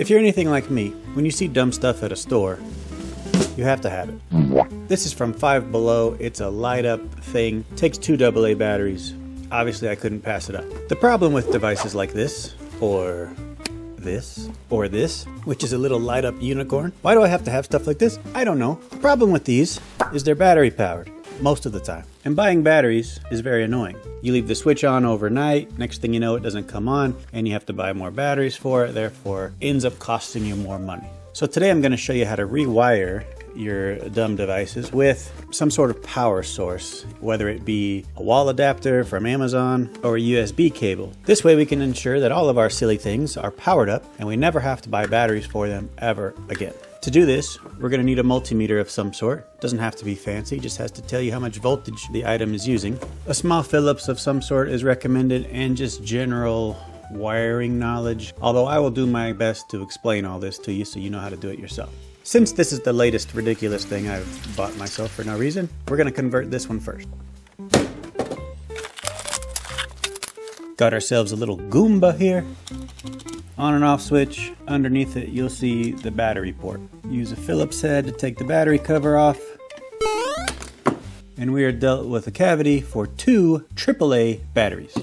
If you're anything like me, when you see dumb stuff at a store, you have to have it. This is from Five Below. It's a light up thing. Takes two AA batteries. Obviously, I couldn't pass it up. The problem with devices like this, or this, or this, which is a little light up unicorn. Why do I have to have stuff like this? I don't know. The problem with these is they're battery powered most of the time. And buying batteries is very annoying. You leave the switch on overnight, next thing you know, it doesn't come on, and you have to buy more batteries for it, therefore, ends up costing you more money. So, today I'm going to show you how to rewire your dumb devices with some sort of power source, whether it be a wall adapter from Amazon or a USB cable. This way, we can ensure that all of our silly things are powered up and we never have to buy batteries for them ever again. To do this, we're going to need a multimeter of some sort. Doesn't have to be fancy, just has to tell you how much voltage the item is using. A small Phillips of some sort is recommended and just general wiring knowledge, although I will do my best to explain all this to you so you know how to do it yourself. Since this is the latest ridiculous thing I've bought myself for no reason, we're going to convert this one first. Got ourselves a little Goomba here on and off switch. Underneath it, you'll see the battery port. Use a Phillips head to take the battery cover off. And we are dealt with a cavity for two AAA batteries.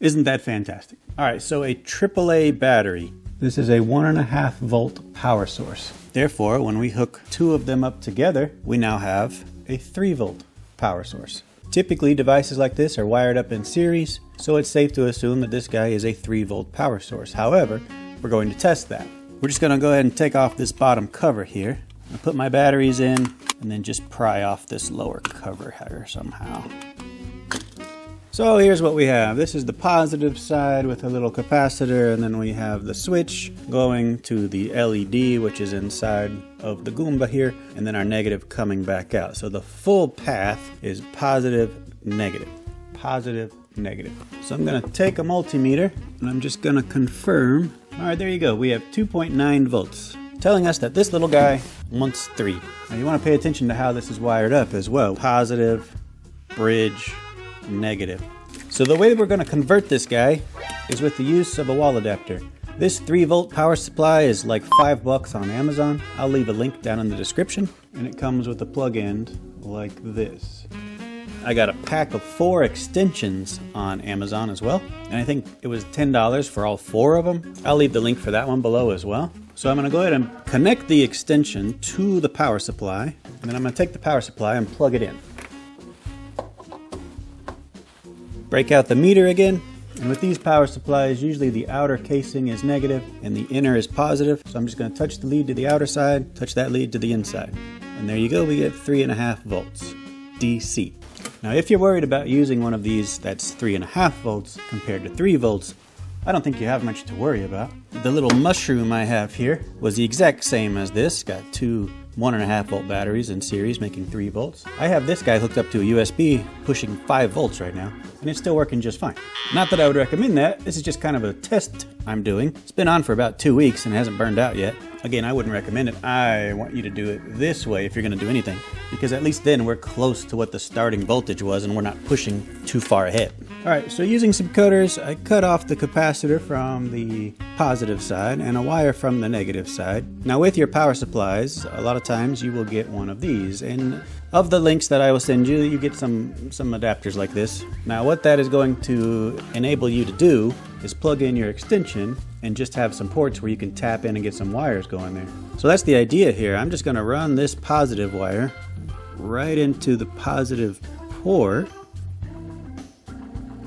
Isn't that fantastic? All right, so a AAA battery. This is a one and a half volt power source. Therefore, when we hook two of them up together, we now have a three volt power source. Typically, devices like this are wired up in series, so it's safe to assume that this guy is a 3 volt power source. However, we're going to test that. We're just going to go ahead and take off this bottom cover here. I put my batteries in and then just pry off this lower cover here somehow. So here's what we have. This is the positive side with a little capacitor, and then we have the switch going to the LED, which is inside of the Goomba here, and then our negative coming back out. So the full path is positive, negative, positive, negative. So I'm gonna take a multimeter, and I'm just gonna confirm. All right, there you go. We have 2.9 volts telling us that this little guy wants three. Now you want to pay attention to how this is wired up as well. Positive, bridge, negative. So the way we're going to convert this guy is with the use of a wall adapter. This 3 volt power supply is like 5 bucks on Amazon. I'll leave a link down in the description. And it comes with a plug end like this. I got a pack of four extensions on Amazon as well. And I think it was $10 for all four of them. I'll leave the link for that one below as well. So I'm going to go ahead and connect the extension to the power supply. And then I'm going to take the power supply and plug it in. Break out the meter again. And with these power supplies, usually the outer casing is negative and the inner is positive. So I'm just going to touch the lead to the outer side, touch that lead to the inside. And there you go, we get three and a half volts DC. Now, if you're worried about using one of these that's three and a half volts compared to three volts, I don't think you have much to worry about. The little mushroom I have here was the exact same as this, got two one and a half volt batteries in series making three volts. I have this guy hooked up to a USB pushing five volts right now, and it's still working just fine. Not that I would recommend that, this is just kind of a test I'm doing. It's been on for about two weeks and hasn't burned out yet. Again, I wouldn't recommend it. I want you to do it this way if you're going to do anything, because at least then we're close to what the starting voltage was and we're not pushing too far ahead. All right, so using some cutters, I cut off the capacitor from the positive side and a wire from the negative side. Now with your power supplies, a lot of times you will get one of these, and of the links that I will send you, you get some, some adapters like this. Now what that is going to enable you to do is plug in your extension and just have some ports where you can tap in and get some wires going there. So that's the idea here. I'm just going to run this positive wire right into the positive port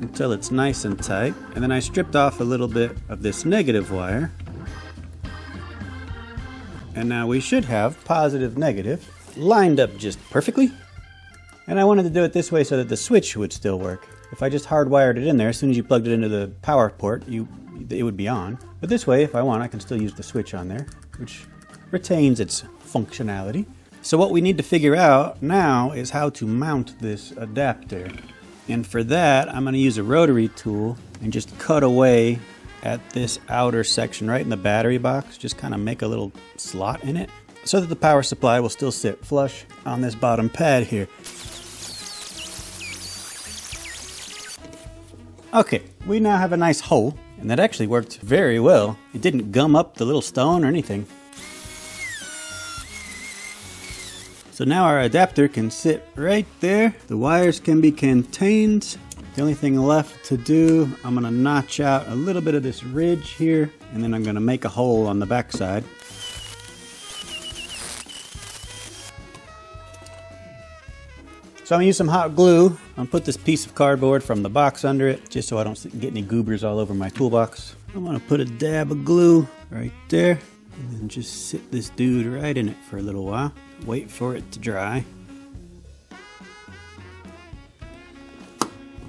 until it's nice and tight. And then I stripped off a little bit of this negative wire. And now we should have positive negative lined up just perfectly. And I wanted to do it this way so that the switch would still work. If I just hardwired it in there, as soon as you plugged it into the power port, you it would be on. But this way, if I want, I can still use the switch on there, which retains its functionality. So what we need to figure out now is how to mount this adapter. And for that, I'm going to use a rotary tool and just cut away at this outer section right in the battery box. Just kind of make a little slot in it so that the power supply will still sit flush on this bottom pad here. Okay, we now have a nice hole, and that actually worked very well. It didn't gum up the little stone or anything. So now our adapter can sit right there. The wires can be contained. The only thing left to do, I'm gonna notch out a little bit of this ridge here, and then I'm gonna make a hole on the back So I'm gonna use some hot glue. I'm gonna put this piece of cardboard from the box under it, just so I don't get any goobers all over my toolbox. I'm gonna put a dab of glue right there, and then just sit this dude right in it for a little while. Wait for it to dry.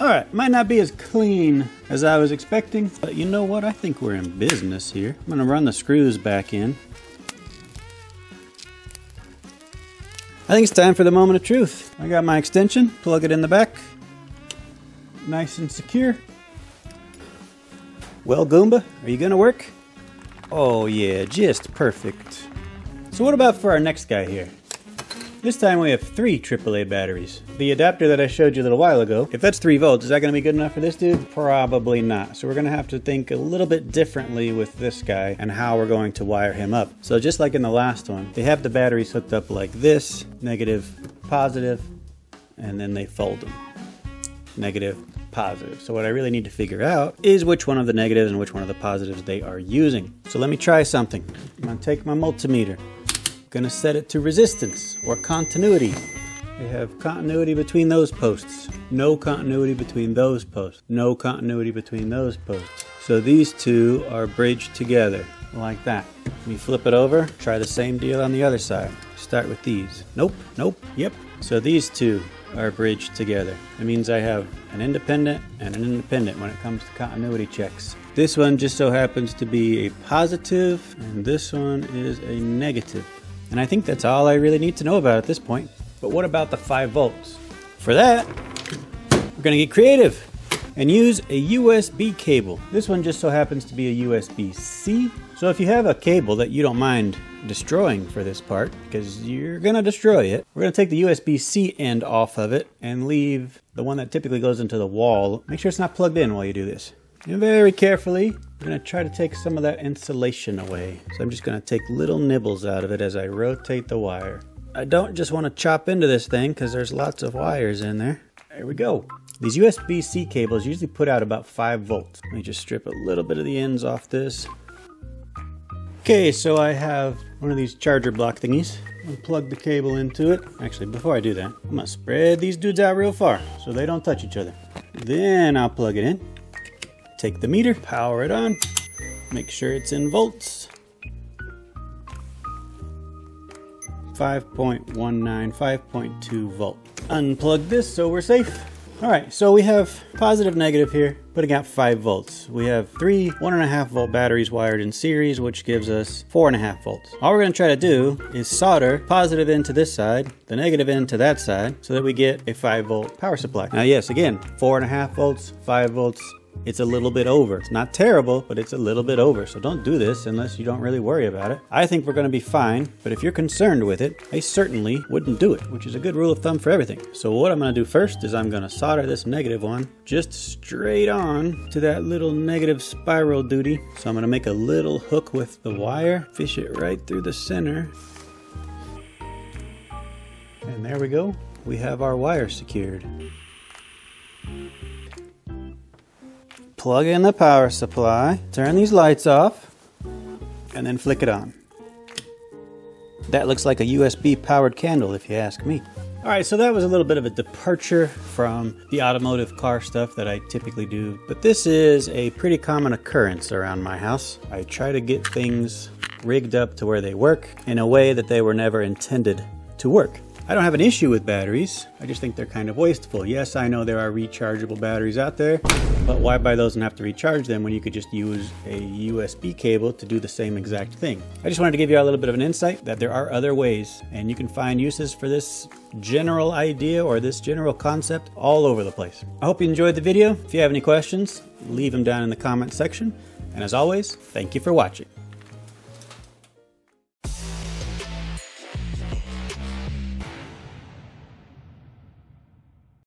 Alright, might not be as clean as I was expecting, but you know what? I think we're in business here. I'm gonna run the screws back in. I think it's time for the moment of truth. I got my extension, plug it in the back. Nice and secure. Well, Goomba, are you gonna work? Oh yeah, just perfect. So what about for our next guy here? This time we have three AAA batteries. The adapter that I showed you a little while ago, if that's 3 volts, is that going to be good enough for this dude? Probably not. So we're going to have to think a little bit differently with this guy and how we're going to wire him up. So just like in the last one, they have the batteries hooked up like this, negative, positive, and then they fold them. Negative, positive. So what I really need to figure out is which one of the negatives and which one of the positives they are using. So let me try something. I'm to take my multimeter. Gonna set it to resistance or continuity. They have continuity between those posts. No continuity between those posts. No continuity between those posts. So these two are bridged together like that. Let me flip it over. Try the same deal on the other side. Start with these. Nope, nope, yep. So these two are bridged together. It means I have an independent and an independent when it comes to continuity checks. This one just so happens to be a positive and this one is a negative. And I think that's all I really need to know about at this point. But what about the 5 volts? For that, we're to get creative and use a USB cable. This one just so happens to be a USB-C. So if you have a cable that you don't mind destroying for this part, because you're to destroy it, we're to take the USB-C end off of it and leave the one that typically goes into the wall. Make sure it's not plugged in while you do this. And very carefully, I'm to try to take some of that insulation away. So I'm just to take little nibbles out of it as I rotate the wire. I don't just want to chop into this thing because there's lots of wires in there. There we go. These USB-C cables usually put out about 5 volts. Let me just strip a little bit of the ends off this. Okay, so I have one of these charger block thingies. I'll plug the cable into it. Actually, before I do that, I'm gonna spread these dudes out real far so they don't touch each other. Then I'll plug it in. Take the meter, power it on, make sure it's in volts. 5.19, 5.2 volt. Unplug this so we're safe. All right, so we have positive, negative here, putting out 5 volts. We have three 1.5 volt batteries wired in series, which gives us 4.5 volts. All we're going to try to do is solder positive end to this side, the negative end to that side, so that we get a 5 volt power supply. Now, yes, again, 4.5 volts, 5 volts, it's a little bit over. It's not terrible, but it's a little bit over. So don't do this unless you don't really worry about it. I think we're going to be fine, but if you're concerned with it, I certainly wouldn't do it, which is a good rule of thumb for everything. So what I'm going to do first is I'm going to solder this negative one just straight on to that little negative spiral duty. So I'm going to make a little hook with the wire, fish it right through the center. And there we go. We have our wire secured. Plug in the power supply, turn these lights off, and then flick it on. That looks like a USB powered candle if you ask me. Alright, so that was a little bit of a departure from the automotive car stuff that I typically do, but this is a pretty common occurrence around my house. I try to get things rigged up to where they work in a way that they were never intended to work. I don't have an issue with batteries. I just think they're kind of wasteful. Yes, I know there are rechargeable batteries out there, but why buy those and have to recharge them when you could just use a USB cable to do the same exact thing? I just wanted to give you a little bit of an insight that there are other ways and you can find uses for this general idea or this general concept all over the place. I hope you enjoyed the video. If you have any questions, leave them down in the comment section. And as always, thank you for watching.